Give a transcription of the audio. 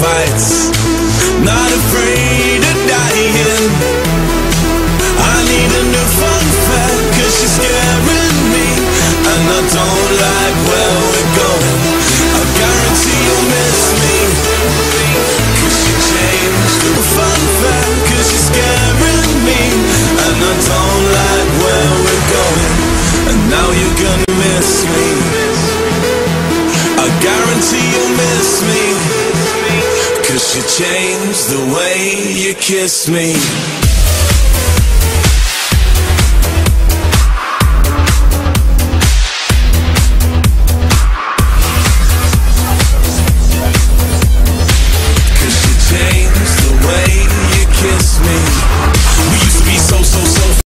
fights. Not afraid of dying. I need a new fun fact, cause she's scaring me. And I don't like where we're going. I guarantee you'll miss me. Cause she changed the fun fact, cause she's scaring me. And I don't like where we're going. And now you're gonna miss me. I guarantee you changed the way you kiss me.